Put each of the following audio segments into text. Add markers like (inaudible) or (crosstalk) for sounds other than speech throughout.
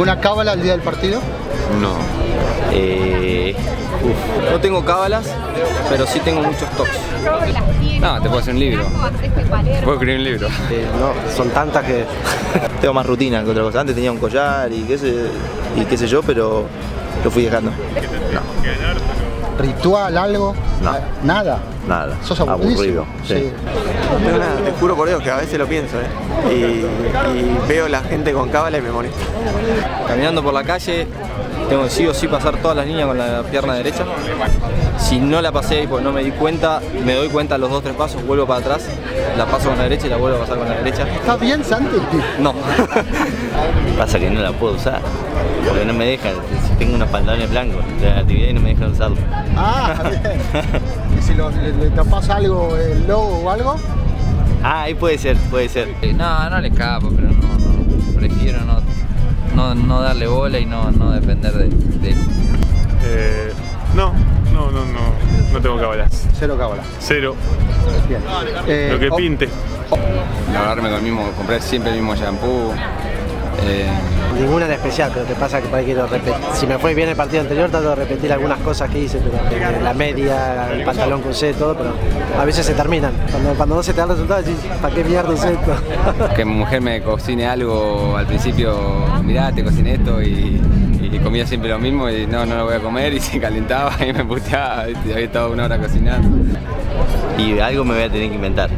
¿Alguna cábala al día del partido? No. Eh, uf. No tengo cábalas, pero sí tengo muchos toques. No, te puedo hacer un libro. Te puedo escribir un libro. Eh, no, son tantas que (laughs) tengo más rutina que otra cosa. Antes tenía un collar y qué sé, y qué sé yo, pero lo fui dejando. ¿Ritual, algo? No. Nada. Nada. ¿Sos aburrido? Aburrido, sí. te juro por Dios que a veces lo pienso, ¿eh? Y, y veo la gente con cábala y me molesta. Caminando por la calle, tengo que sí o sí pasar todas las líneas con la pierna derecha. Si no la pasé y pues no me di cuenta, me doy cuenta a los dos tres pasos, vuelvo para atrás, la paso con la derecha y la vuelvo a pasar con la derecha. ¿Estás bien, Santi? No. (laughs) Pasa que no la puedo usar. Porque no me dejan. Si tengo unos pantalones blancos de la actividad y no me dejan usarlo. Ah, bien. (laughs) ¿Y si lo- le, le tapás algo, el logo o algo? Ah, ahí puede ser, puede ser. Eh, No, no le escapo, pero no, no. Prefiero no, no, no darle bola y no, no depender de, de él. Eh, no, no, no, no, no tengo cábalas. Cero cábala. Cero, Bien. Eh, lo que oh, pinte. Lavarme con el mismo, comprar siempre el mismo shampoo. Eh, Ninguna en especial, pero te pasa que por ahí quiero repetir. Si me fue bien el partido anterior, trato de repetir algunas cosas que hice, pero eh, la media, el pantalón que usé, todo, pero a veces se terminan. Cuando, cuando no se te da el resultado, decís, ¿para qué mierda usé esto? (laughs) que mi mujer me cocine algo al principio, mirá, te cociné esto y, y comía siempre lo mismo y no, no lo voy a comer (laughs) y se calentaba y me puteaba, y había estado una hora cocinando. Y algo me voy a tener que inventar.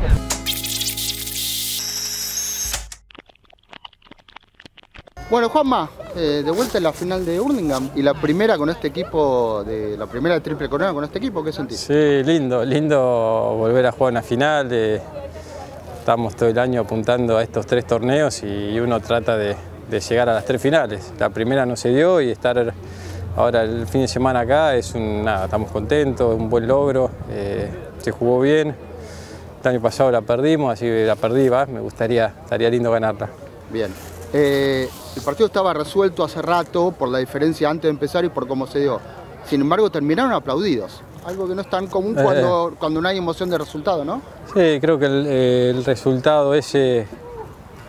Bueno, Juanma, eh, de vuelta en la final de Hurlingham y la primera con este equipo, de la primera de Triple Corona con este equipo, ¿qué sentís? Sí, lindo, lindo volver a jugar una final. eh, estamos todo el año apuntando a estos tres torneos y uno trata de, de llegar a las tres finales. La primera no se dio y estar ahora el fin de semana acá es un, nada, estamos contentos, un buen logro, eh, se jugó bien. El año pasado la perdimos, así que la perdí, va, me gustaría, estaría lindo ganarla. Bien. Eh, el partido estaba resuelto hace rato por la diferencia antes de empezar y por cómo se dio. Sin embargo, terminaron aplaudidos. Algo que no es tan común Eh. cuando, cuando no hay emoción de resultado, ¿no? Sí, creo que el, el resultado ese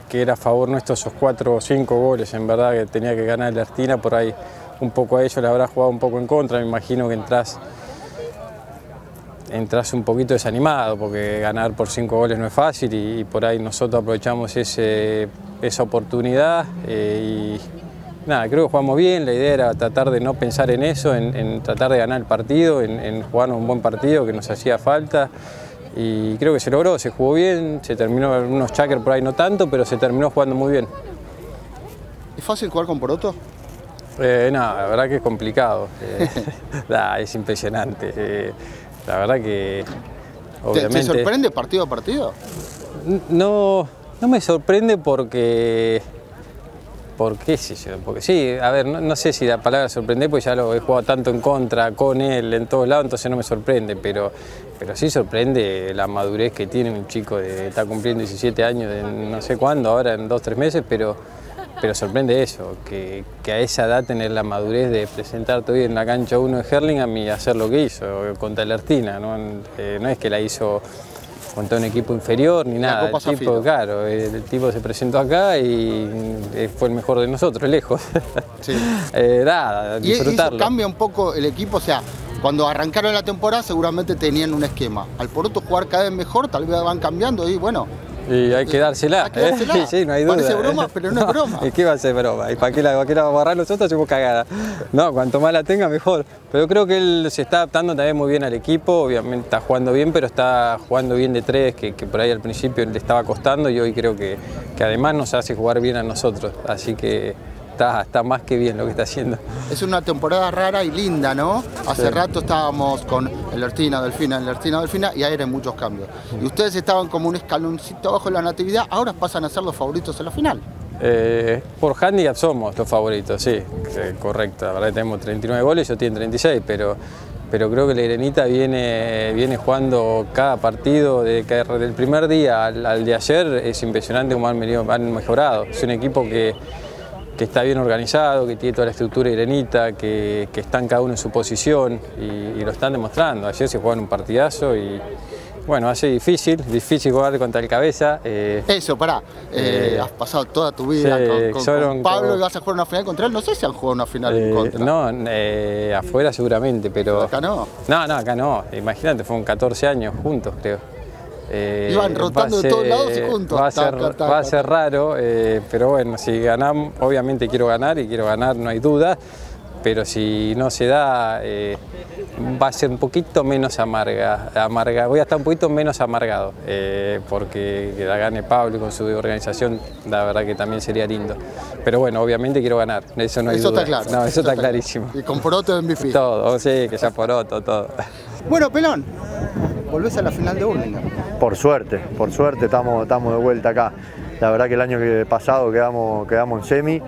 que era a favor nuestro, esos cuatro o cinco goles, en verdad que tenía que ganar el Artina, por ahí un poco a ellos le habrá jugado un poco en contra, me imagino que entras, entras un poquito desanimado, porque ganar por cinco goles no es fácil y, y por ahí nosotros aprovechamos ese, esa oportunidad eh, y nada, creo que jugamos bien, la idea era tratar de no pensar en eso, en, en tratar de ganar el partido, en, en jugarnos un buen partido que nos hacía falta y creo que se logró, se jugó bien, se terminó unos chakers por ahí no tanto, pero se terminó jugando muy bien. ¿Es fácil jugar con Poroto? Eh, no, la verdad que es complicado, eh, (laughs) nah, es impresionante, eh, la verdad que ¿Te, obviamente... te sorprende partido a partido? No, no me sorprende porque. ¿Por qué sé yo? Porque sí, a ver, no, no sé si la palabra sorprende, pues ya lo he jugado tanto en contra, con él, en todos lados, entonces no me sorprende, pero, pero sí sorprende la madurez que tiene un chico de está cumpliendo 17 años, de no sé cuándo, ahora en dos, tres meses, pero, pero sorprende eso, que, que a esa edad tener la madurez de presentar todavía en la cancha uno de Herlingham y hacer lo que hizo contra el Artina, ¿no? Eh, no es que la hizo contra un equipo inferior ni nada. El tipo, claro, el, el tipo se presentó acá y eh, fue el mejor de nosotros, (laughs) lejos. Sí. (laughs) Eh, nada, Y eso disfrutarlo. cambia un poco el equipo, o sea, cuando arrancaron la temporada seguramente tenían un esquema. Al Poroto jugar cada vez mejor, tal vez van cambiando y bueno, Y hay que dársela. Hay que dársela. ¿eh? (laughs) Sí, no hay duda. Parece broma, pero no es broma. (laughs) ¿Y qué va a ser broma? ¿Y para qué la, para qué la vamos a agarrar nosotros? Hacemos cagada. No, cuanto más la tenga, mejor. Pero creo que él se está adaptando también muy bien al equipo. Obviamente está jugando bien, pero está jugando bien de tres, que, que por ahí al principio le estaba costando y hoy creo que, que además nos hace jugar bien a nosotros. Así que está, está más que bien lo que está haciendo. es una temporada rara y linda, ¿no? Hace rato estábamos con el Ertina, Delfina, el Ertina, Delfina y ahí eran muchos cambios. Y ustedes estaban como un escaloncito abajo de la natividad, ahora pasan a ser los favoritos en la final. Eh, por handicap somos los favoritos, sí, eh, correcto. La verdad que tenemos 39 goles, ellos tienen 36, pero, pero creo que la Irenita viene, viene jugando cada partido, de, del primer día al, al de ayer, es impresionante cómo han, venido- han mejorado. Es un equipo que, que está bien organizado, que tiene toda la estructura Irenita, que, que están cada uno en su posición y, y lo están demostrando. Ayer se jugaron un partidazo y, bueno, ha sido difícil, difícil jugar contra el cabeza. eh, Eso, pará. Eh, Eh, has pasado toda tu vida con, con- fueron con Pablo como- y vas a jugar una final contra él. No sé si han jugado una final en contra. no, afuera seguramente, pero. Acá no. No, no, acá no. Imagínate, fueron 14 años juntos, creo. Eh, Iban va rotando a de todos ser- lados y juntos. Va a ser, Taca, taca, va a ser raro, eh, pero bueno, si ganamos, obviamente quiero ganar y quiero ganar, no hay duda. Pero si no se da, eh, va a ser un poquito menos amarga, amarga. Voy a estar un poquito menos amargado, eh, porque que la gane Pablo y con su organización, la verdad que también sería lindo. Pero bueno, obviamente quiero ganar, eso no hay Eso duda. está claro. No, eso, está, clarísimo. Y con Poroto en MVP. Todo, sí, que ya por otro, todo. Bueno, Pelón, volvés a la final de Burlingame. Por suerte, por suerte estamos, estamos de vuelta acá. La verdad que el año pasado quedamos, quedamos en semi,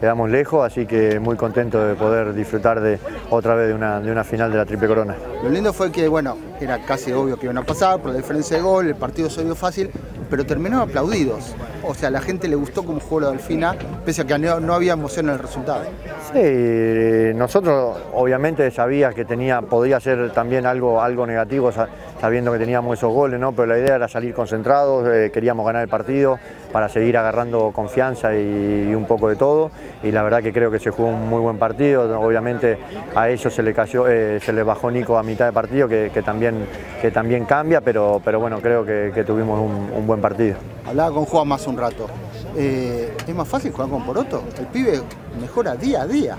quedamos lejos, así que muy contento de poder disfrutar de otra vez de una, de una final de la Triple Corona. Lo lindo fue que, bueno, era casi obvio que iban a pasar por la diferencia de gol, el partido se dio fácil, pero terminaron aplaudidos. O sea, a la gente le gustó cómo jugó la Delfina, pese a que no, no había emoción en el resultado. Sí, nosotros obviamente sabía que tenía, podía ser también algo, algo negativo sabiendo que teníamos esos goles, ¿no? pero la idea era salir concentrados, eh, queríamos ganar el partido para seguir agarrando confianza y, y un poco de todo y la verdad que creo que se jugó un muy buen partido, obviamente a ellos se le cayó, eh, se le bajó Nico a mitad de partido que, que también, que también cambia, pero, pero bueno, creo que, que tuvimos un, un buen partido. Hablaba con Juan más un rato. Eh, ¿Es más fácil jugar con Poroto? El pibe mejora día a día.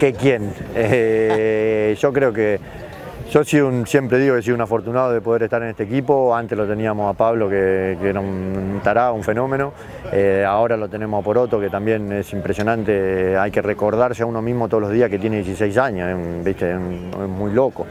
¿Que quién? Yo creo que yo siempre digo que soy un afortunado de poder estar en este equipo. Antes lo teníamos a Pablo, que, era un tarado, un fenómeno. Eh, ahora lo tenemos a Poroto, que también es impresionante. Hay que recordarse a uno mismo todos los días que tiene 16 años, es ¿viste? Es muy loco.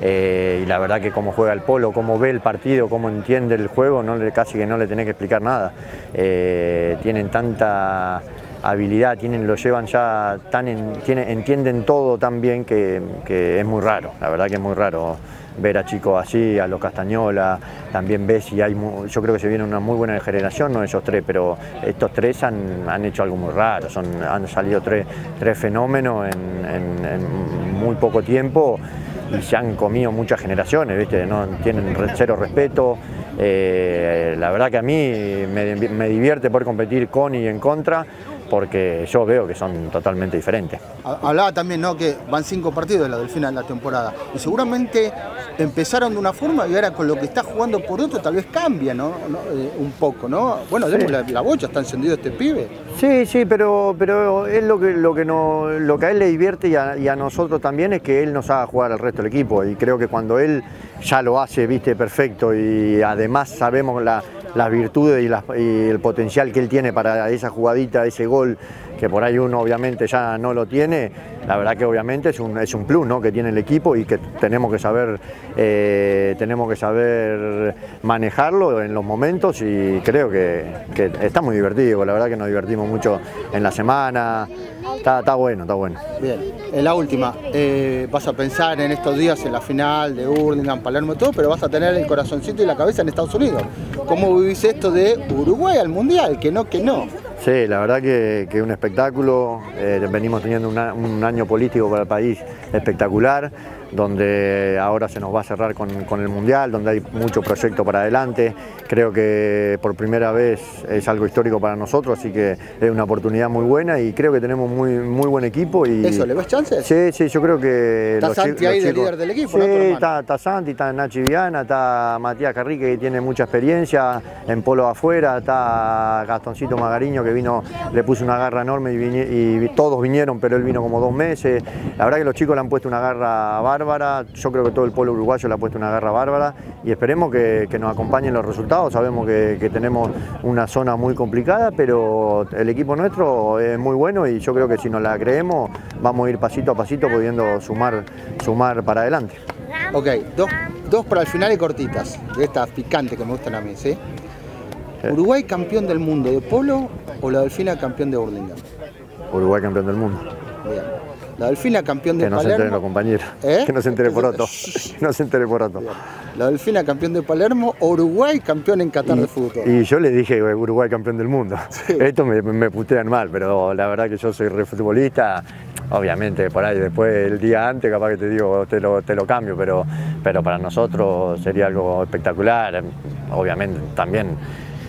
Eh, y la verdad que cómo juega el polo, cómo ve el partido, cómo entiende el juego, casi que no le tenés que explicar nada. Eh, tienen tanta habilidad, tienen, lo llevan ya tan en- entienden todo tan bien que, es muy raro, la verdad que es muy raro ver a chicos así, a los Castañola, también ves y hay, yo creo que se viene una muy buena generación, no esos tres, pero estos tres han, han hecho algo muy raro, son, han salido tres, tres fenómenos en, muy poco tiempo y se han comido muchas generaciones, ¿viste? No tienen cero respeto. Eh, la verdad que a mí me, me divierte poder competir con y en contra, porque yo veo que son totalmente diferentes. Ha- Hablaba también, ¿no? Que van cinco partidos de la Delfina en la temporada. Y seguramente empezaron de una forma y ahora con lo que está jugando por otro tal vez cambia, ¿no? ¿No? Eh, un poco, ¿no? Bueno, la, la bocha, está encendido este pibe. Sí, sí, pero, pero es lo que, lo, que no, lo que a él le divierte y a, y a nosotros también es que él nos haga jugar al resto del equipo. Y creo que cuando él ya lo hace, viste, perfecto y además sabemos la- las virtudes y, las- y el potencial que él tiene para esa jugadita, ese gol, que por ahí uno obviamente ya no lo tiene, la verdad que obviamente es un, es un plus ¿no? que tiene el equipo y que tenemos que saber, eh, tenemos que saber manejarlo en los momentos y creo que, que está muy divertido, la verdad que nos divertimos mucho en la semana, está, está bueno, está bueno. Bien, en la última, eh, vas a pensar en estos días en la final de Hurlingham, Palermo y todo, pero vas a tener el corazoncito y la cabeza en Estados Unidos. ¿Cómo vivís esto de Uruguay al Mundial? Que no, que no. Sí, la verdad que es un espectáculo. eh, venimos teniendo un año político para el país espectacular, donde ahora se nos va a cerrar con, con el Mundial, donde hay mucho proyecto para adelante. Creo que por primera vez es algo histórico para nosotros, así que es una oportunidad muy buena y creo que tenemos muy, muy buen equipo. Y, ¿Eso le ves chances? Sí, sí, yo creo que. Está los Santi los ahí de chicos- líder del equipo, Sí, está, está Santi, está Nachi Viana, está Matías Carrique que tiene mucha experiencia en polo afuera, está Gastoncito Magariño que vino, le puso una garra enorme y, todos vinieron, pero él vino como dos meses. La verdad que los chicos le han puesto una garra bárbara, yo creo que todo el pueblo uruguayo le ha puesto una garra bárbara y esperemos que, que nos acompañen los resultados. Sabemos que, que tenemos una zona muy complicada, pero el equipo nuestro es muy bueno y yo creo que si nos la creemos vamos a ir pasito a pasito pudiendo sumar, sumar para adelante. Ok, dos, dos para el final y cortitas, de estas picantes que me gustan a mí, ¿sí? ¿Uruguay campeón del mundo de polo o la Delfina campeón de Hurlingham? Uruguay campeón del mundo. Bien. La Delfina campeón de Que no se enteren los Palermo. compañeros. ¿Eh? Que no se entere por (laughs) otro. Que no se entere por otro. La Delfina campeón de Palermo Uruguay campeón en Qatar de fútbol. Y yo le dije Uruguay campeón del mundo. Esto me, me putean mal, pero la verdad que yo soy re futbolista. obviamente por ahí después el día antes capaz que te digo, te lo, te lo cambio, pero, pero para nosotros sería algo espectacular, obviamente también.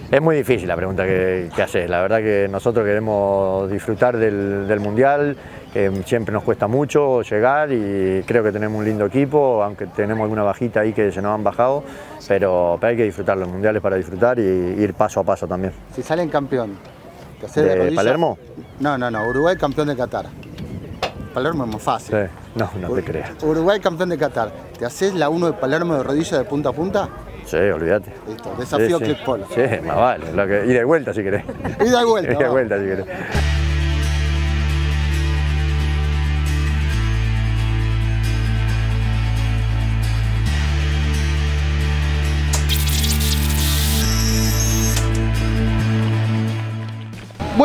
Es muy difícil la pregunta que, que haces, la verdad que nosotros queremos disfrutar del, del Mundial, siempre nos cuesta mucho llegar y creo que tenemos un lindo equipo, aunque tenemos alguna bajita ahí que se nos han bajado, pero, pero hay que disfrutar, los mundiales para disfrutar y ir paso a paso también. Si salen campeón, ¿te haces ¿De? Palermo? No, no, no. Uruguay campeón de Qatar. Palermo es más fácil. Sí. No, no te creas. Uruguay campeón de Qatar. ¿Te haces la 1 de Palermo de rodillas de punta a punta? Sí, olvídate. Listo. Desafío Sí, sí. Click Polo. Sí, más vale. Lo que, y de vuelta si querés. Ida y vuelta, Ida (laughs) y vamos. vuelta si querés.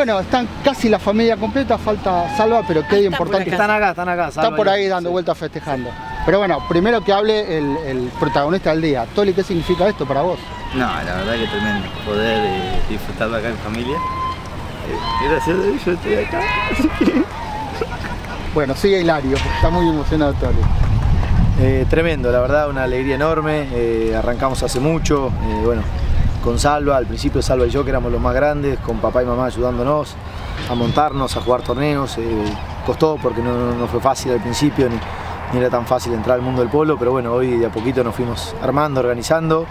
Bueno, están casi la familia completa, falta Salva, pero qué importante. Están acá, están acá. Está Salva por y- ahí dando vueltas festejando. Pero bueno, primero que hable el, el protagonista del día. Toli, ¿qué significa esto para vos? No, la verdad que tremendo poder eh, disfrutarlo acá en familia. Eh, gracias a Dios yo estoy acá. (laughs) Bueno, sigue Hilario, está muy emocionado Toli. Eh, tremendo, la verdad, una alegría enorme. eh, arrancamos hace mucho, eh, bueno, con Salva, al principio Salva y yo que éramos los más grandes, con papá y mamá ayudándonos a montarnos, a jugar torneos. eh, costó porque no, fue fácil al principio, ni, era tan fácil entrar al mundo del polo, pero bueno, hoy de a poquito nos fuimos armando, organizando.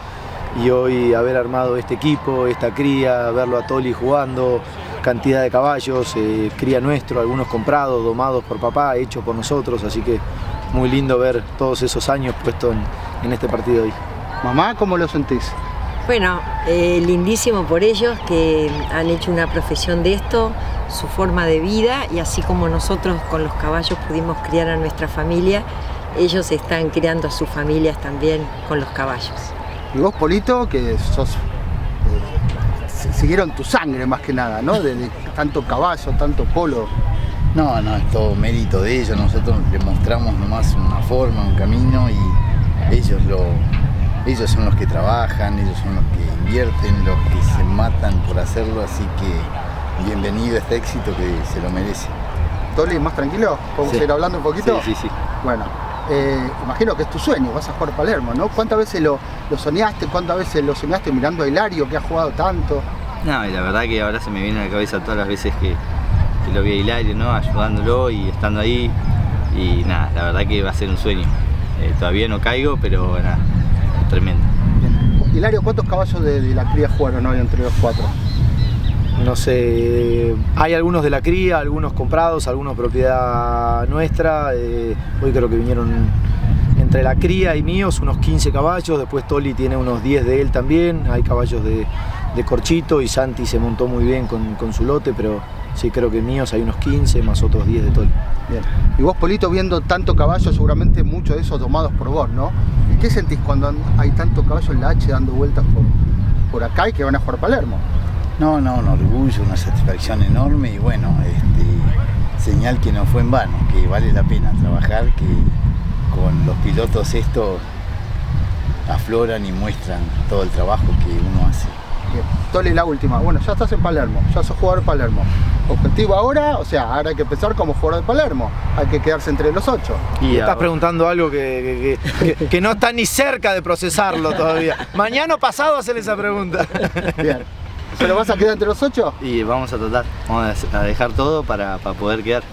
Y hoy haber armado este equipo, esta cría, verlo a Toli jugando, cantidad de caballos, eh, cría nuestro, algunos comprados, domados por papá, hechos por nosotros, así que muy lindo ver todos esos años puestos en este partido hoy. Mamá, ¿cómo lo sentís? Bueno, eh, lindísimo por ellos que han hecho una profesión de esto, su forma de vida y así como nosotros con los caballos pudimos criar a nuestra familia, ellos están criando a sus familias también con los caballos. Y vos, Polito, que sos. eh, si- siguieron tu sangre más que nada, ¿no? De, de tanto caballo, tanto polo. No, no, es todo mérito de ellos. Nosotros les mostramos nomás una forma, un camino y ellos lo, ellos son los que trabajan, ellos son los que invierten, los que se matan por hacerlo, así que bienvenido a este éxito que se lo merece. Toli, más tranquilo, ¿podemos Sí. seguir hablando un poquito? Sí, sí, sí. Bueno, eh, imagino que es tu sueño, vas a jugar Palermo, ¿no? ¿Cuántas veces lo, lo soñaste? ¿Cuántas veces lo soñaste mirando a Hilario, que ha jugado tanto? No, y la verdad que ahora se me viene a la cabeza todas las veces que, que lo vi a Hilario, ¿no? Ayudándolo y estando ahí. Y nada, la verdad que va a ser un sueño. Eh, todavía no caigo, pero nada, tremendo. Hilario, ¿cuántos caballos de, de la cría jugaron hoy entre los cuatro? No sé, hay algunos de la cría, algunos comprados, algunos propiedad nuestra. eh, hoy creo que vinieron entre la cría y míos unos 15 caballos, después Toli tiene unos 10 de él también, hay caballos de, de corchito y Santi se montó muy bien con, con su lote, pero sí creo que míos hay unos 15 más otros 10 de Toli. Bien. Y vos, Polito, viendo tanto caballo, seguramente muchos de esos domados por vos, ¿no? ¿Y qué sentís cuando hay tanto caballo en la H dando vueltas por, por acá y que van a jugar Palermo? No, no, un orgullo, una satisfacción enorme y bueno, este, señal que no fue en vano, que vale la pena trabajar, que con los pilotos estos afloran y muestran todo el trabajo que uno hace. Bien. Toli, la última. Bueno, ya estás en Palermo, ya sos jugador de Palermo. Objetivo ahora, o sea, ahora hay que empezar como jugador de Palermo. Hay que quedarse entre los ocho. Y estás preguntando algo que, que- que- que no está ni cerca de procesarlo todavía. Mañana o pasado hacer esa pregunta. Bien. ¿Pero vas a quedar entre los ocho? Y vamos a tratar, vamos a dejar todo para, para poder quedar.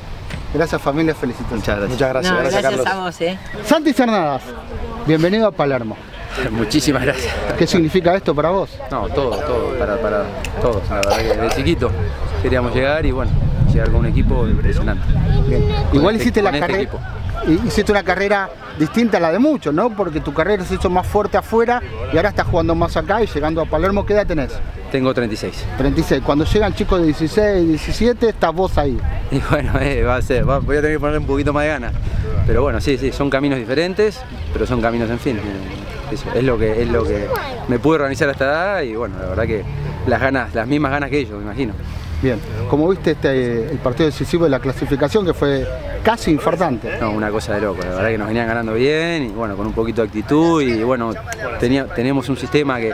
Gracias familia, felicitaciones. Muchas gracias. Muchas gracias, No, gracias, gracias Carlos. a vos, ¿eh? Santi Cernadas, bienvenido a Palermo. (laughs) Muchísimas gracias. ¿Qué significa esto para vos? No, todo, todo, para, para todos. La verdad que desde chiquito queríamos llegar y bueno, llegar con un equipo impresionante. Igual este- hiciste la este carrera. Hiciste una carrera distinta a la de muchos, ¿no? Porque tu carrera se hizo más fuerte afuera y ahora estás jugando más acá y llegando a Palermo, ¿qué edad tenés? Tengo 36. 36. Cuando llegan chicos de 16, 17, estás vos ahí. (laughs) Y bueno, eh, va a ser, va- voy a tener que poner un poquito más de ganas. Pero bueno, sí, sí, son caminos diferentes, pero son caminos en fin. Eh, Es lo que es lo que me pude organizar hasta edad y bueno, la verdad que las ganas, las mismas ganas que ellos, me imagino. Bien, ¿cómo viste este, el partido decisivo de la clasificación que fue casi infartante? No, una cosa de loco, la verdad que nos venían ganando bien y bueno, con un poquito de actitud y bueno, tenía, teníamos un sistema que,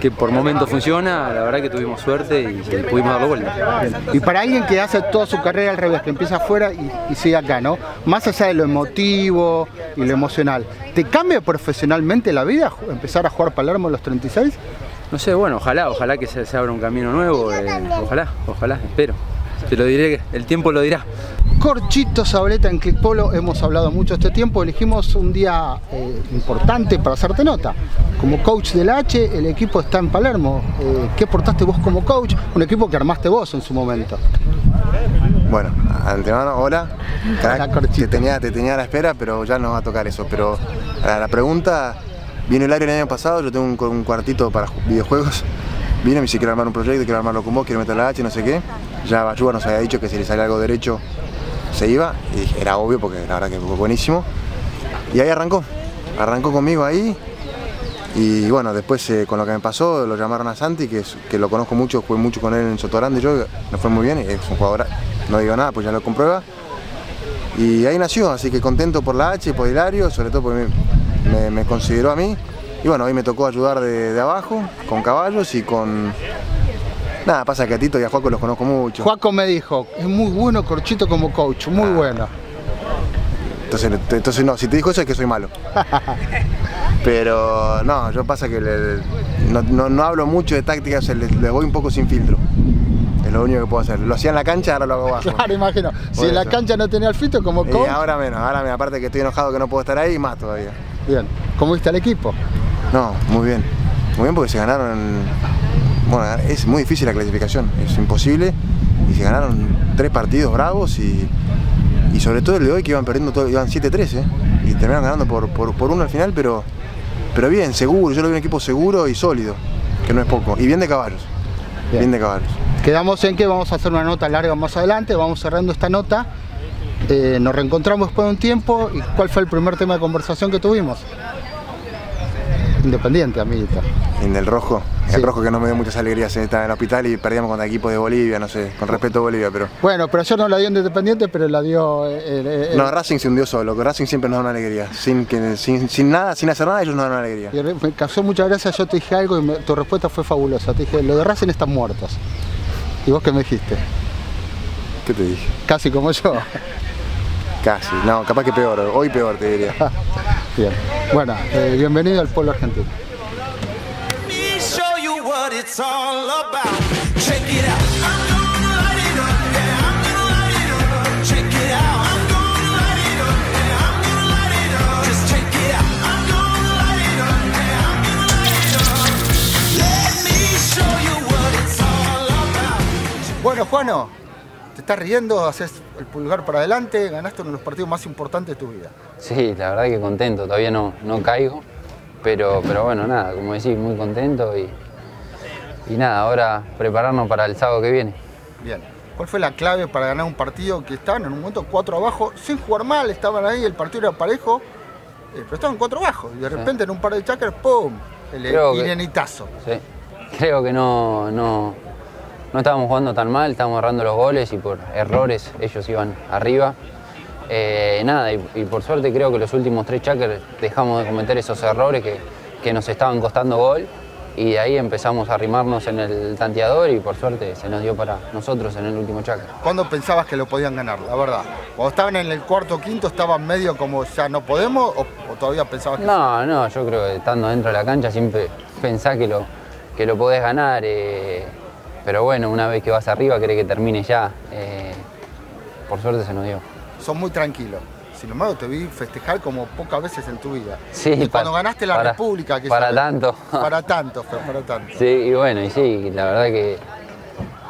que por momentos funciona, la verdad que tuvimos suerte y, y pudimos darlo vuelta. Bien. Y para alguien que hace toda su carrera al revés, que empieza afuera y, y sigue acá, ¿no? Más allá de lo emotivo y lo emocional, ¿te cambia profesionalmente la vida empezar a jugar Palermo a los 36? No sé, bueno, ojalá, ojalá que se, se abra un camino nuevo, eh, ojalá, ojalá, espero. Te lo diré, el tiempo lo dirá. Corchito Zabaleta en Click Polo, hemos hablado mucho este tiempo, elegimos un día eh, importante para hacerte nota. Como coach del H, el equipo está en Palermo. Eh, ¿Qué aportaste vos como coach? Un equipo que armaste vos en su momento. Bueno, antemano, hola. Crack, te, tenía, te tenía a la espera, pero ya nos va a tocar eso. Pero a la pregunta, vino Hilario el año pasado, yo tengo un, cuartito para ju- videojuegos. Vino me dice, quiero armar un proyecto, quiero armarlo con vos, quiero meter la H, no sé qué. Ya Bayuga nos había dicho que si le salía algo derecho, se iba. Y era obvio, porque la verdad que fue buenísimo. Y ahí arrancó. Arrancó conmigo ahí. Y bueno, después eh, con lo que me pasó, lo llamaron a Santi, que, lo conozco mucho, jugué mucho con él en Sotogrande, yo, me fue muy bien, es un jugador, no digo nada, pues ya lo comprueba. Y ahí nació, así que contento por la H, por Hilario, sobre todo porque me, consideró a mí. Y bueno, hoy me tocó ayudar de, de abajo, con caballos y con... Nada, pasa que a Tito y a Juaco los conozco mucho. Juaco me dijo, es muy bueno Corchito como coach, muy bueno. Entonces, entonces no, si te dijo eso es que soy malo. (laughs) Pero no, yo pasa que le- no, no- no hablo mucho de táctica, o sea, le, le voy un poco sin filtro. Es lo único que puedo hacer. Lo hacía en la cancha, ahora lo hago abajo. Claro, imagino. Si en la cancha no tenía el fito como Y coach, ahora menos, ahora menos. Aparte que estoy enojado que no puedo estar ahí, más todavía. Bien. ¿Cómo viste al equipo? No, muy bien. Muy bien porque se ganaron. Bueno, es muy difícil la clasificación, es imposible. Y se ganaron tres partidos bravos y, y sobre todo el de hoy que iban perdiendo todo, iban 7-3, ¿eh? Y terminaron ganando por, por, por uno al final, pero, pero bien, seguro. Yo lo vi un equipo seguro y sólido, que no es poco. Y bien de caballos. Bien, de caballos. Quedamos en que vamos a hacer una nota larga más adelante, vamos cerrando esta nota. Eh, nos reencontramos después de un tiempo. ¿Y cuál fue el primer tema de conversación que tuvimos? Independiente, amiguita. En el rojo, el rojo que no me dio muchas alegrías, eh, estaba en el hospital y perdíamos contra equipos de Bolivia, no sé, con respeto a Bolivia, pero. Bueno, pero yo no la dio en Independiente, pero la dio. eh, No, Racing se hundió solo, que Racing siempre nos da una alegría. Sin, que, sin, sin nada, sin hacer nada, ellos nos dan una alegría. y me causó muchas gracias, yo te dije algo y me- tu respuesta fue fabulosa. Te dije, lo de Racing están muertos. ¿Y vos qué me dijiste? ¿Qué te dije? Casi como yo. Casi, no, capaz que peor, hoy peor te diría. (laughs) Bien. Bueno, eh, bienvenido al pueblo argentino. Bueno, Juano, estás riendo, haces el pulgar para adelante, ganaste uno de los partidos más importantes de tu vida. Sí, la verdad que contento, todavía no, no caigo, pero, pero bueno, nada, como decís, muy contento y, y nada, ahora prepararnos para el sábado que viene. Bien. ¿Cuál fue la clave para ganar un partido que estaban en un momento 4 abajo, sin jugar mal, estaban ahí, el partido era parejo, eh, pero estaban 4 abajo y de repente en un par de chakras, ¡pum! El irenitazo. Sí. Creo que no, no, no estábamos jugando tan mal, estábamos errando los goles y por errores ellos iban arriba. Eh, nada, y, y por suerte creo que los últimos tres chakras dejamos de cometer esos errores que, que nos estaban costando gol y de ahí empezamos a arrimarnos en el tanteador y por suerte se nos dio para nosotros en el último chakra. ¿Cuándo pensabas que lo podían ganar? La verdad. Cuando estaban en el cuarto o quinto, estaban medio como ya no podemos o, o todavía pensabas que No, no, yo creo que estando dentro de la cancha siempre pensás que lo, que lo podés ganar, eh, pero bueno, una vez que vas arriba querés que termine ya. eh, por suerte se nos dio. son muy tranquilos. Sin embargo, te vi festejar como pocas veces en tu vida. Sí, y cuando ganaste la para- República, que para tanto. (laughs) Para tanto, para tanto. Sí, y bueno, y sí, la verdad que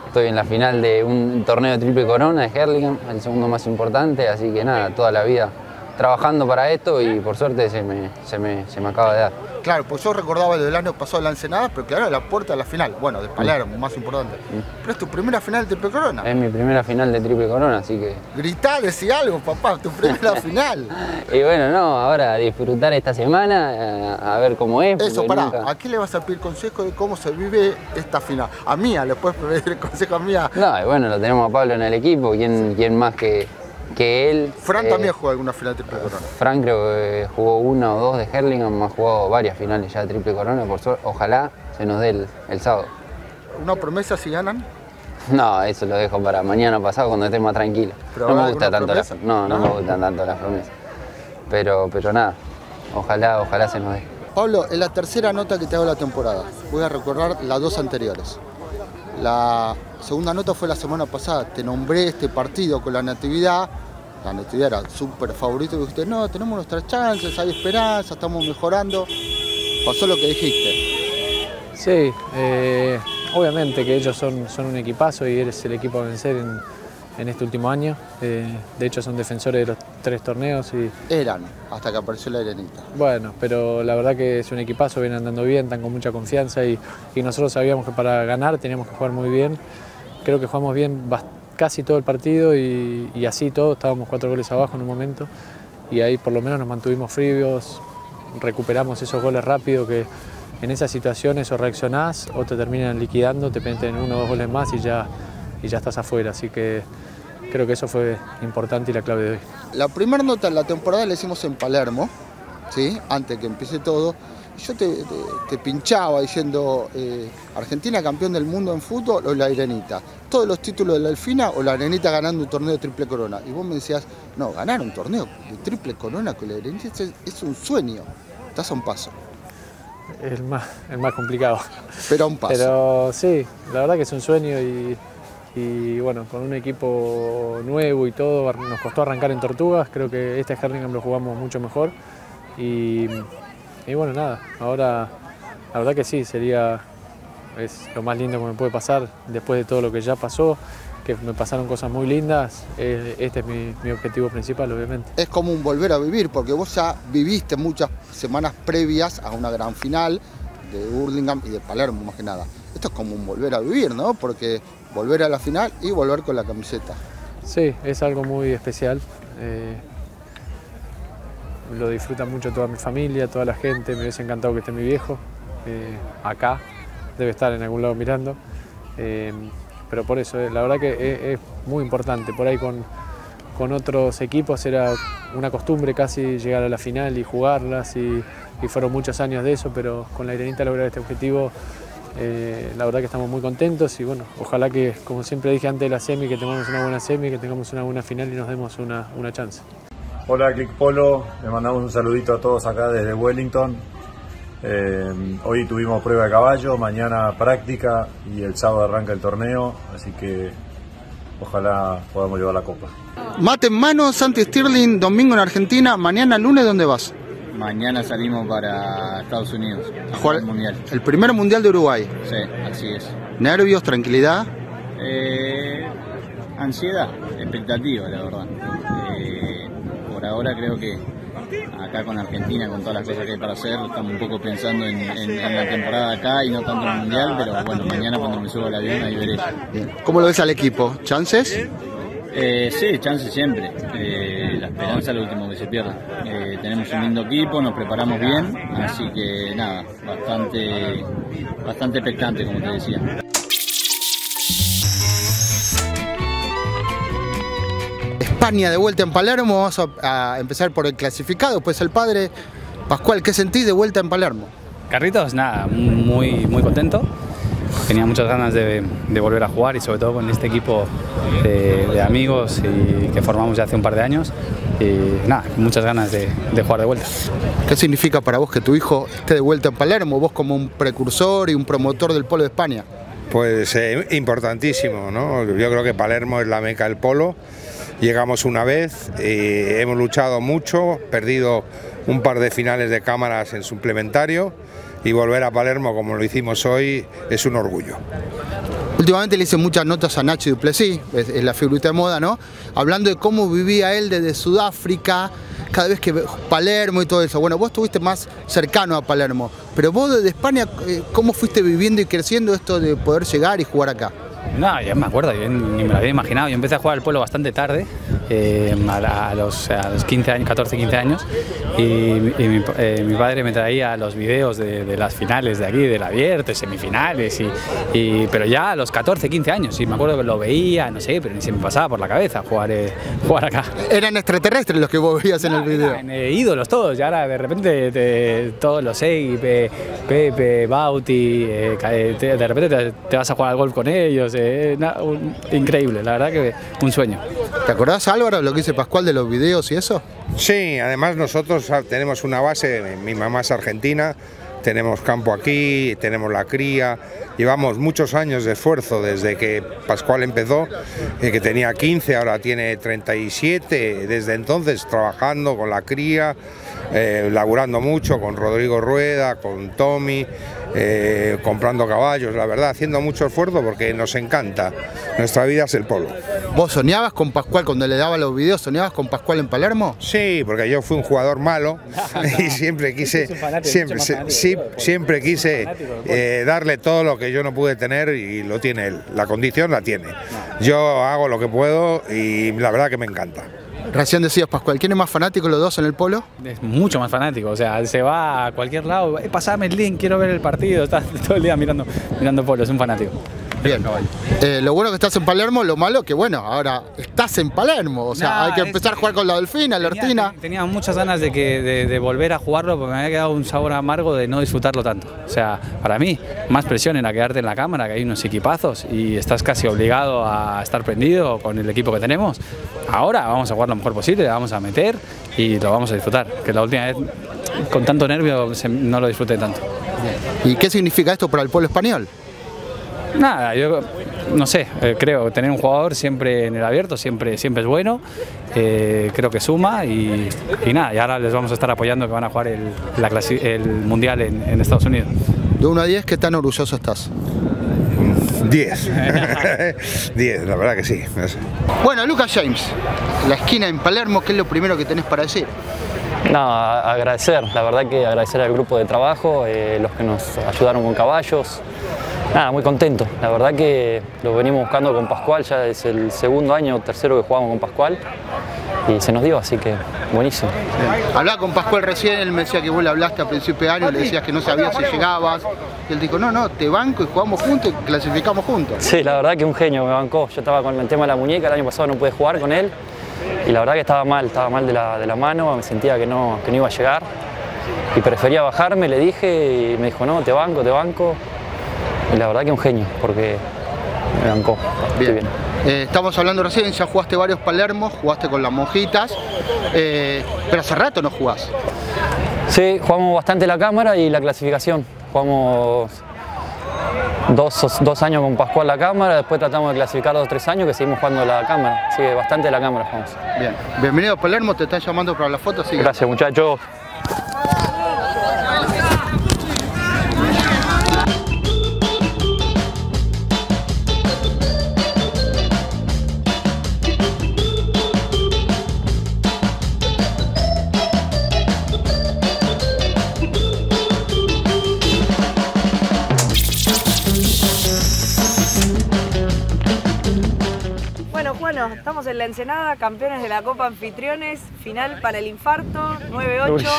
estoy en la final de un torneo de triple corona de Herlingham, el segundo más importante, así que nada, toda la vida trabajando para esto y por suerte se me, se me, se me acaba de dar. Claro, pues yo recordaba lo del año pasado de la Ensenada, pero claro, la puerta de la final. Bueno, de Palermo, más importante. Pero es tu primera final de Triple Corona. Es mi primera final de Triple Corona, así que... Gritá, decí algo, papá, tu primera (laughs) final. Y bueno, no, ahora disfrutar esta semana, a ver cómo es. Eso, pará, nunca- ¿a quién le vas a pedir consejo de cómo se vive esta final? A Mía, le puedes pedir (laughs) consejo a Mía. No, y bueno, lo tenemos a Pablo en el equipo, ¿quién, quién más que, que él? Fran Eh, también juega alguna final de Triple Corona. Frank creo que jugó una o dos de Herlingham, ha jugado varias finales ya de Triple Corona, por suerte, ojalá se nos dé el, el sábado. ¿Una promesa si ganan? No, eso lo dejo para mañana pasado cuando esté más tranquilo. ¿Pero No me gusta tanto las no, no, me gustan tanto las promesas. Pero, pero nada, ojalá, ojalá se nos dé. Pablo, en la tercera nota que te hago la temporada, voy a recordar las dos anteriores. La segunda nota fue la semana pasada, te nombré este partido con la Natividad. La Natividad era súper favorito y dijiste, no, tenemos nuestras chances, hay esperanza, estamos mejorando. Pasó lo que dijiste. Sí, eh, obviamente que ellos son, son un equipazo y eres el equipo a vencer en, en este último año. Eh, de hecho son defensores de los tres torneos y Eran, hasta que apareció la Erenita. bueno, pero la verdad que es un equipazo, vienen andando bien, están con mucha confianza y, y nosotros sabíamos que para ganar teníamos que jugar muy bien. Creo que jugamos bien bas- casi todo el partido y, así todo, estábamos cuatro goles abajo en un momento y ahí por lo menos nos mantuvimos fríos, recuperamos esos goles rápido que en esas situaciones o reaccionás o te terminan liquidando, te meten uno o dos goles más y ya, y ya estás afuera. Así que creo que eso fue importante y la clave de hoy. La primera nota de la temporada la hicimos en Palermo, ¿sí? antes que empiece todo. Yo te, te- te pinchaba diciendo eh, Argentina campeón del mundo en fútbol o la Arenita. Todos los títulos de la Delfina o la Arenita ganando un torneo de triple corona. Y vos me decías, no, ganar un torneo de triple corona con la Arenita es, es un sueño. Estás a un paso. El más, el más complicado. Pero a un paso. Pero sí, la verdad que es un sueño y, y, bueno, con un equipo nuevo y todo, nos costó arrancar en Tortugas, creo que este Herningham lo jugamos mucho mejor y, y bueno, nada, ahora la verdad que sí, sería es lo más lindo que me puede pasar después de todo lo que ya pasó, que me pasaron cosas muy lindas, este es mi, mi objetivo principal obviamente. es como un volver a vivir, porque vos ya viviste muchas semanas previas a una gran final de Hurlingham y de Palermo más que nada. Esto es como un volver a vivir, ¿no? Porque volver a la final y volver con la camiseta. Sí, es algo muy especial. eh, lo disfruta mucho toda mi familia, toda la gente. Me hubiese encantado que esté mi viejo eh, acá. Debe estar en algún lado mirando. eh, pero por eso, eh, la verdad que es, muy importante. Por ahí con, con otros equipos era una costumbre casi llegar a la final y jugarlas. Y, fueron muchos años de eso, pero con la Irenita lograr este objetivo la verdad que estamos muy contentos y bueno, ojalá que, como siempre dije antes de la semi, que tengamos una buena semi, que tengamos una buena final y nos demos una, una chance. Hola Click Polo, le mandamos un saludito a todos acá desde Wellington. Eh, hoy tuvimos prueba de caballo, mañana práctica y el sábado arranca el torneo, así que ojalá podamos llevar la copa. Mate en mano, Santi Stirling, domingo en Argentina, mañana lunes, ¿dónde vas? Mañana salimos para Estados Unidos A jugar al mundial. el primer mundial de Uruguay. Sí, así es. Nervios, tranquilidad. Eh, ansiedad, expectativa, la verdad. Por ahora creo que acá con Argentina, con todas las cosas que hay para hacer, estamos un poco pensando en, en- en la temporada acá y no tanto en el mundial, pero bueno, mañana cuando me suba al avión ahí veré. ¿Cómo lo ves al equipo? ¿Chances? Eh, sí, chance siempre. Eh, la esperanza es lo último que se pierde. Eh, tenemos un lindo equipo, nos preparamos bien, así que nada, bastante, bastante expectante, como te decía. España de vuelta en Palermo, vamos a, a empezar por el clasificado, después el padre. Pascual, ¿qué sentís de vuelta en Palermo? Carlitos, nada, muy, muy contento. Tenía muchas ganas de, de volver a jugar y sobre todo con este equipo de, de amigos y que formamos ya hace un par de años. Y nada, muchas ganas de, de jugar de vuelta. ¿Qué significa para vos que tu hijo esté de vuelta en Palermo, vos como un precursor y un promotor del polo de España? Pues eh, importantísimo, ¿no? Yo creo que Palermo es la meca del polo. Llegamos una vez, eh, hemos luchado mucho, perdido un par de finales de cámaras en suplementario y volver a Palermo como lo hicimos hoy es un orgullo. Últimamente le hice muchas notas a Nacho Duplessis, es, la figurita de moda, ¿no? Hablando de cómo vivía él desde Sudáfrica cada vez que Palermo y todo eso. Bueno, vos estuviste más cercano a Palermo, pero vos desde España, eh, ¿cómo fuiste viviendo y creciendo esto de poder llegar y jugar acá? No, ya me acuerdo, yo ni me lo había imaginado. Yo empecé a jugar al pueblo bastante tarde, eh, a, la- a los, a los 15 años, 14, 15 años, y, y mi, eh, mi padre me traía los videos de, de las finales de aquí, del abierto, semifinales, y, y- pero ya a los 14, 15 años, y me acuerdo que lo veía, no sé, pero ni se me pasaba por la cabeza jugar, eh, (laughs) jugar acá. Eran extraterrestres los que vos veías en el video. Eran, eh, ídolos todos, y ahora de repente te- todos los seis, Pe- Pepe, Bauti, eh, eh, te- de repente te, te vas a jugar al golf con ellos, na- un- increíble, la verdad que un sueño. ¿Te acordás, Álvaro, lo que dice Pascual de los videos y eso? Sí, además nosotros ah, tenemos una base, mi mamá es argentina, tenemos campo aquí, tenemos la cría, llevamos muchos años de esfuerzo desde que Pascual empezó, eh, que tenía 15, ahora tiene 37, desde entonces trabajando con la cría, eh, laburando mucho con Rodrigo Rueda, con Tommy, eh, comprando caballos, la verdad, haciendo mucho esfuerzo porque nos encanta, nuestra vida es el polo. ¿Vos soñabas con Pascual cuando le daba los videos? ¿Soñabas con Pascual en Palermo? Sí, porque yo fui un jugador malo (laughs) y siempre quise, siempre, sí, sí, siempre quise eh, darle todo lo que yo no pude tener y lo tiene él. La condición la tiene. Yo hago lo que puedo y la verdad que me encanta. Recién decías, Pascual, ¿quién es más fanático los dos en el polo? Es mucho más fanático, o sea, se va a cualquier lado, eh, pasame el link, quiero ver el partido, está (laughs) todo el día mirando, mirando polo, es un fanático. Bien. Eh, lo bueno que estás en Palermo, lo malo que, bueno, ahora estás en Palermo. O sea, Nah, hay que empezar a jugar con la Delfina, la Tenía- Ortina. Tenía muchas ganas de, que, de, de volver a jugarlo porque me había quedado un sabor amargo de no disfrutarlo tanto. O sea, para mí, más presión en a quedarte en la cámara, que hay unos equipazos y estás casi obligado a estar prendido con el equipo que tenemos. Ahora vamos a jugar lo mejor posible, le vamos a meter y lo vamos a disfrutar. Que la última vez, con tanto nervio, no lo disfruté tanto. ¿Y qué significa esto para el pueblo español? Nada, yo no sé, eh, creo tener un jugador siempre en el abierto siempre, siempre es bueno, eh, creo que suma y, y nada, y ahora les vamos a estar apoyando que van a jugar el, la clasi- el Mundial en, en Estados Unidos. De 1 a 10, ¿qué tan orgulloso estás? 10. 10, (laughs) la verdad que sí. Bueno, Lucas James, la esquina en Palermo, ¿qué es lo primero que tenés para decir? No, agradecer, la verdad que agradecer al grupo de trabajo, eh, los que nos ayudaron con caballos. Nada, muy contento. La verdad que lo venimos buscando con Pascual, ya es el segundo año, tercero que jugamos con Pascual y se nos dio, así que buenísimo. Hablaba con Pascual recién, él me decía que vos le hablaste a principio de año, le decías que no sabías si llegabas. Y él dijo, no, no, te banco y jugamos juntos y clasificamos juntos. Sí, la verdad que un genio me bancó. Yo estaba con el tema de la muñeca, el año pasado no pude jugar con él y la verdad que estaba mal, estaba mal de la, de la mano, me sentía que no, que no iba a llegar y prefería bajarme, le dije y me dijo, no, te banco, te banco. Y la verdad que un genio, porque me bancó. Estoy Bien. Eh, estamos hablando recién, ya jugaste varios Palermos, jugaste con las monjitas, eh, pero hace rato no jugás. Sí, jugamos bastante la cámara y la clasificación. Jugamos dos, dos años con Pascual la cámara, después tratamos de clasificar dos o tres años que seguimos jugando la cámara. Así que bastante la cámara jugamos. Bien. Bienvenido a Palermo, te están llamando para la foto, así que- Gracias muchachos. La Ensenada, campeones de la Copa Anfitriones, final para el infarto, 9-8. Durísimo.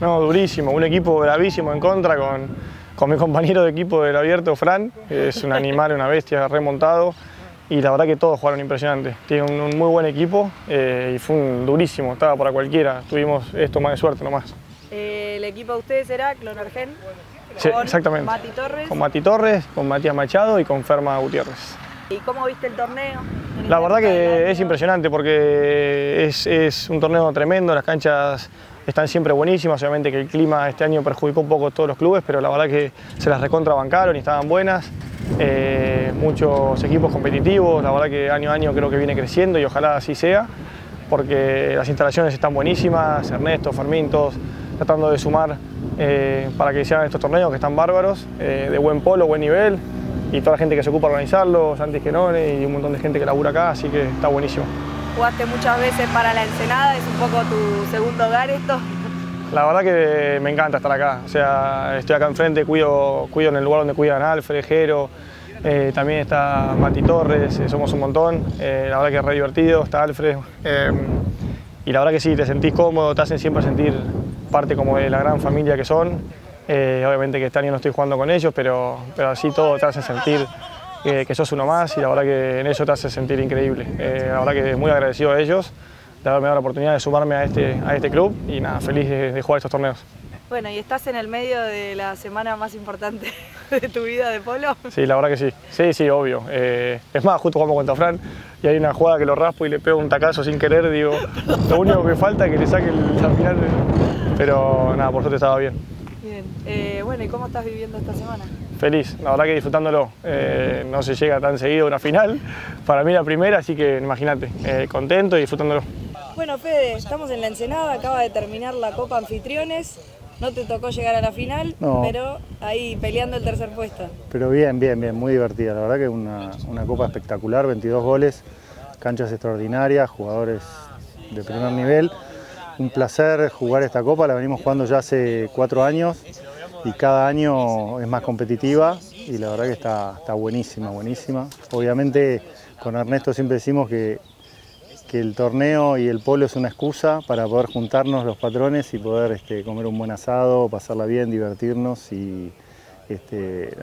No, durísimo. Un equipo bravísimo en contra con, con mi compañero de equipo del abierto, Fran. que Es un animal, una bestia, remontado. Y la verdad que todos jugaron impresionante. Tiene un, un muy buen equipo eh, y fue un durísimo. Estaba para cualquiera. Tuvimos esto más de suerte nomás. Eh, el equipo de ustedes era Clonargen, Sí, con exactamente. Mati Torres. Con Mati Torres, con Matías Machado y con Ferma Gutiérrez. ¿Y cómo viste el torneo? La verdad que es impresionante porque es, un torneo tremendo, las canchas están siempre buenísimas, obviamente que el clima este año perjudicó un poco a todos los clubes, pero la verdad que se las recontrabancaron y estaban buenas. Eh, muchos equipos competitivos, la verdad que año a año creo que viene creciendo y ojalá así sea, porque las instalaciones están buenísimas, Ernesto, Fermín, todos tratando de sumar eh, para que se hagan estos torneos que están bárbaros, eh, de buen polo, buen nivel, y toda la gente que se ocupa de organizarlo, Santi Genone y un montón de gente que labura acá, así que está buenísimo. jugaste muchas veces para la Ensenada, es un poco tu segundo hogar esto. La verdad que me encanta estar acá. O sea, estoy acá enfrente, cuido, cuido en el lugar donde cuidan Alfred, Jero, eh, también está Mati Torres, eh, somos un montón. Eh, la verdad que es re divertido, está Alfred. y la verdad que sí, te sentís cómodo, te hacen siempre sentir parte como de la gran familia que son. Eh, obviamente que este año no estoy jugando con ellos, pero, pero así todo te hace sentir que, que sos uno más y la verdad que en eso te hace sentir increíble. Eh, la verdad que muy agradecido a ellos de haberme dado la oportunidad de sumarme a este, a este club y nada, feliz de, de jugar estos torneos. Bueno, y estás en el medio de la semana más importante (laughs) de tu vida de polo. Sí, la verdad que sí. Sí, sí, obvio. Eh, es más, justo jugamos contra Fran y hay una jugada que lo raspo y le pego un tacazo sin querer. Digo, lo único que falta es que le saque el, la final. Pero nada, por suerte estaba bien. Bien. Eh, bueno, ¿y cómo estás viviendo esta semana? Feliz, la verdad que disfrutándolo. Eh, no se llega tan seguido a una final. Para mí la primera, así que imagínate, eh, contento y disfrutándolo. Bueno, Fede, estamos en la Ensenada, acaba de terminar la Copa Anfitriones. No te tocó llegar a la final, No. pero ahí peleando el tercer puesto. Pero bien, bien, bien, muy divertida. La verdad que una, una copa espectacular, 22 goles, canchas extraordinarias, jugadores de primer nivel. Un placer jugar esta copa, la venimos jugando ya hace cuatro años y cada año es más competitiva y la verdad que está, está buenísima, buenísima. Obviamente con Ernesto siempre decimos que, que el torneo y el polo es una excusa para poder juntarnos los patrones y poder este, comer un buen asado, pasarla bien, divertirnos y este,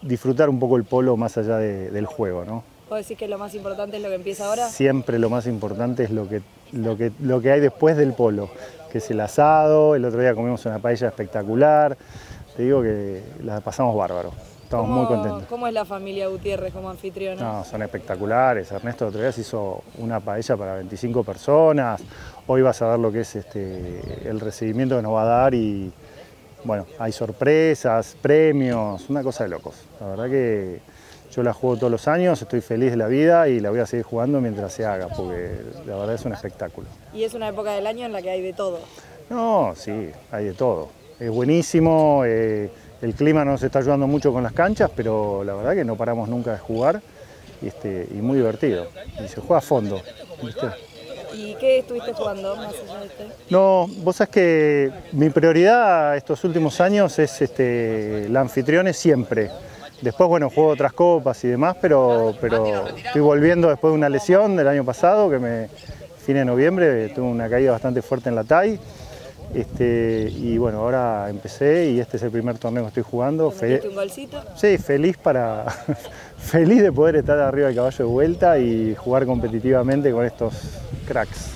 disfrutar un poco el polo más allá de- del juego. ¿no? ¿Puedo decir que lo más importante es lo que empieza ahora? Siempre lo más importante es lo que, lo, que, lo que hay después del polo, que es el asado, el otro día comimos una paella espectacular, te digo que la pasamos bárbaro, estamos muy ¿Cómo- contentos. ¿Cómo es la familia Gutiérrez como anfitriona? No, son espectaculares. Ernesto el otro día se hizo una paella para 25 personas. Hoy vas a ver lo que es este, el recibimiento que nos va a dar y bueno, hay sorpresas, premios, una cosa de locos. La verdad que yo la juego todos los años, estoy feliz de la vida y la voy a seguir jugando mientras se haga, porque la verdad es un espectáculo. Y es una época del año en la que hay de todo. No, sí, hay de todo. Es buenísimo, eh, el clima nos está ayudando mucho con las canchas, pero la verdad que no paramos nunca de jugar y, este, y muy divertido. Y se juega a fondo. ¿viste? ¿Y qué estuviste jugando más allá de este? No, vos sabés que mi prioridad estos últimos años es este, la anfitriones siempre. Después, bueno, juego otras copas y demás, pero, pero estoy volviendo después de una lesión del año pasado, que me, fin de noviembre, tuve una caída bastante fuerte en la TAI. Este, y bueno, ahora empecé y este es el primer torneo que estoy jugando. Fe- ¿Metiste un golcito? Sí, feliz para (laughs) feliz de poder estar arriba del caballo de vuelta y jugar competitivamente con estos cracks.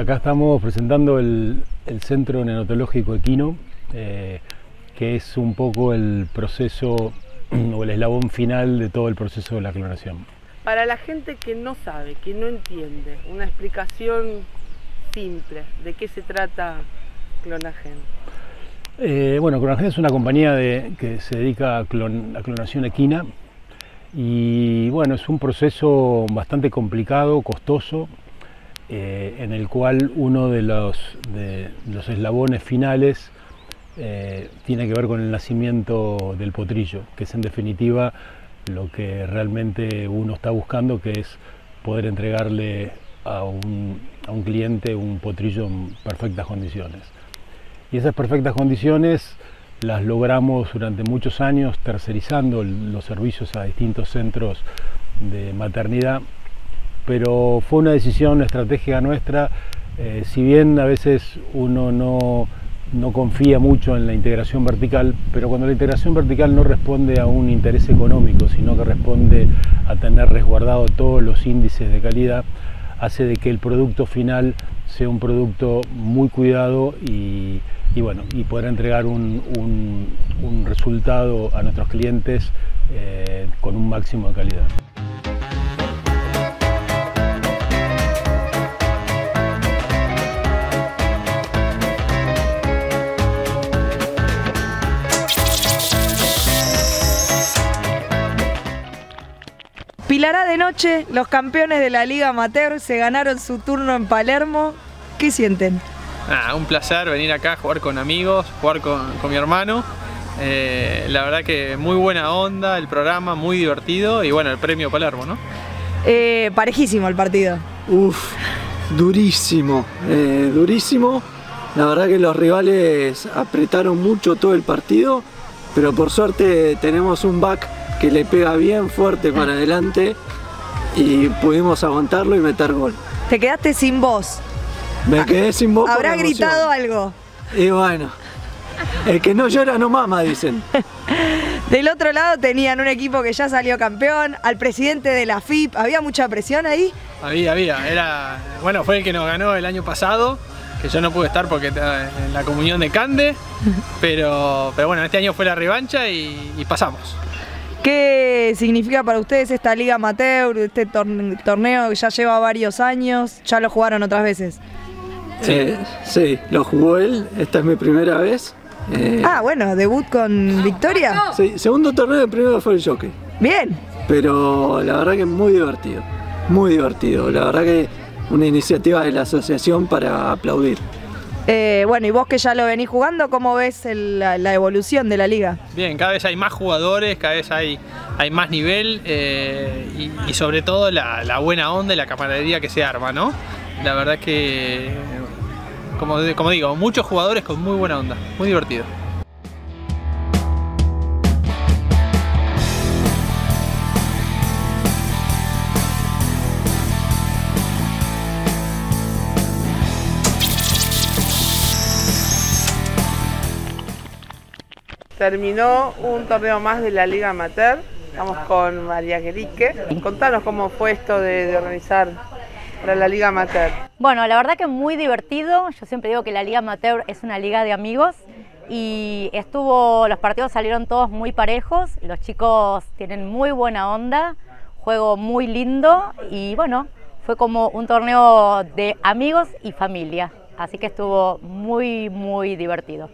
Acá estamos presentando el, el Centro Neonatológico Equino, eh, que es un poco el proceso (clears throat) o el eslabón final de todo el proceso de la clonación. Para la gente que no sabe, que no entiende, una explicación simple de qué se trata Clonagen. Eh, bueno, Clonagen es una compañía de- que se dedica a, clon- a clonación equina y bueno, es un proceso bastante complicado, costoso, eh, en el cual uno de los, los eslabones finales eh, tiene que ver con el nacimiento del potrillo, que es en definitiva lo que realmente uno está buscando, que es poder entregarle a un, a un cliente un potrillo en perfectas condiciones. Y esas perfectas condiciones las logramos durante muchos años tercerizando los servicios a distintos centros de maternidad, pero fue una decisión estratégica nuestra, eh, si bien a veces uno no, no confía mucho en la integración vertical, pero cuando la integración vertical no responde a un interés económico, sino que responde a tener resguardado todos los índices de calidad, hace de que el producto final sea un producto muy cuidado y, y bueno, y poder entregar un, un- un resultado a nuestros clientes eh, con un máximo de calidad. Llegará de noche, los campeones de la Liga Amateur se ganaron su turno en Palermo. ¿Qué sienten? Nada, un placer venir acá a jugar con amigos, jugar con, con mi hermano. Eh, la verdad que muy buena onda, el programa muy divertido y bueno, el premio Palermo, ¿no? Eh, parejísimo el partido. Uf, durísimo, eh, durísimo. La verdad que los rivales apretaron mucho todo el partido, pero por suerte tenemos un back que le pega bien fuerte para adelante y pudimos aguantarlo y meter gol. Te quedaste sin voz. Me quedé sin voz. Habrá gritado algo. Y bueno, el que no llora no mama, dicen. (laughs) Del otro lado tenían un equipo que ya salió campeón, al presidente de la FIP. ¿Había mucha presión ahí? Había, había. Era, bueno, fue el que nos ganó el año pasado, que yo no pude estar porque estaba en la comunión de Cande, (laughs) pero, pero bueno, este año fue la revancha y, y pasamos. ¿Qué significa para ustedes esta liga amateur, este torne- torneo que ya lleva varios años? Ya lo jugaron otras veces. Eh, sí, lo jugó él, esta es mi primera vez. Eh, Ah, bueno, debut con victoria. sí, segundo torneo, el primero fue el jockey. Bien. Pero la verdad que muy divertido, muy divertido. La verdad que una iniciativa de la asociación para aplaudir. Eh, bueno, y vos que ya lo venís jugando, ¿cómo ves la, evolución de la liga? Bien, cada vez hay más jugadores, cada vez hay, hay más nivel eh, y, sobre todo la, buena onda y la camaradería que se arma, ¿no? La verdad que, como, como digo, muchos jugadores con muy buena onda, muy divertido. Terminó un torneo más de la Liga Amateur. Estamos con María Querique. Contanos cómo fue esto de, de organizar para la Liga Amateur. Bueno, la verdad que muy divertido. Yo siempre digo que la Liga Amateur es una liga de amigos y estuvo, los partidos salieron todos muy parejos. Los chicos tienen muy buena onda, juego muy lindo y bueno, fue como un torneo de amigos y familia. Así que estuvo muy, muy divertido.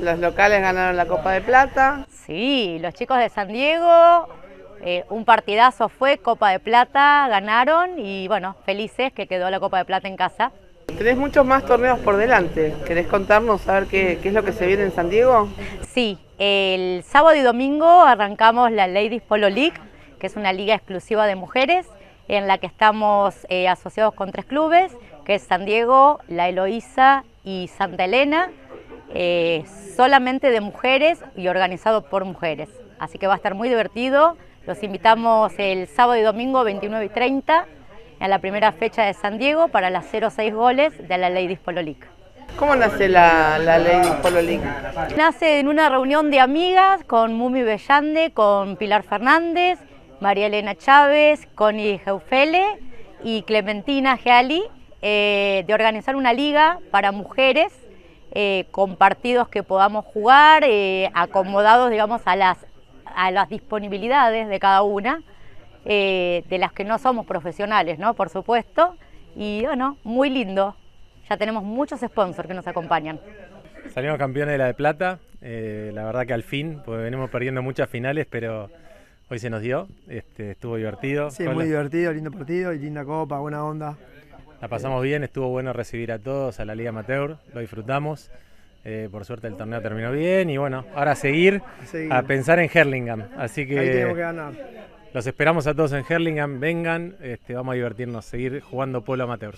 Los locales ganaron la Copa de Plata. Sí, los chicos de San Diego, eh, un partidazo fue, Copa de Plata, ganaron y bueno, felices que quedó la Copa de Plata en casa. Tenés muchos más torneos por delante. ¿Querés contarnos a ver qué, qué es lo que se viene en San Diego? Sí, el sábado y domingo arrancamos la Ladies Polo League, que es una liga exclusiva de mujeres, en la que estamos eh, asociados con tres clubes, que es San Diego, La Eloísa y Santa Elena, eh, solamente de mujeres y organizado por mujeres. Así que va a estar muy divertido. Los invitamos el sábado y domingo 29 y 30 en la primera fecha de San Diego para las 06 goles de la Ladies Polo League. ¿Cómo nace la, la Ladies Polo League? Nace en una reunión de amigas con Mumi Bellande, con Pilar Fernández, María Elena Chávez, Connie Geufele y Clementina Geali, eh, de organizar una liga para mujeres eh, con partidos que podamos jugar, eh, acomodados, digamos, a las, a las disponibilidades de cada una, eh, de las que no somos profesionales, ¿no? Por supuesto. Y bueno, muy lindo. Ya tenemos muchos sponsors que nos acompañan. Salimos campeones de la de plata, eh, la verdad que al fin, porque venimos perdiendo muchas finales, pero hoy se nos dio, este, estuvo divertido. Sí, muy la- divertido, lindo partido y linda copa, buena onda. La pasamos bien, estuvo bueno recibir a todos a la Liga Amateur, lo disfrutamos. Eh, por suerte el torneo terminó bien y bueno, ahora a seguir, seguir. a pensar en Herlingham. Así que, Ahí tenemos que ganar. los esperamos a todos en Herlingham, vengan, este, vamos a divertirnos, seguir jugando polo amateur.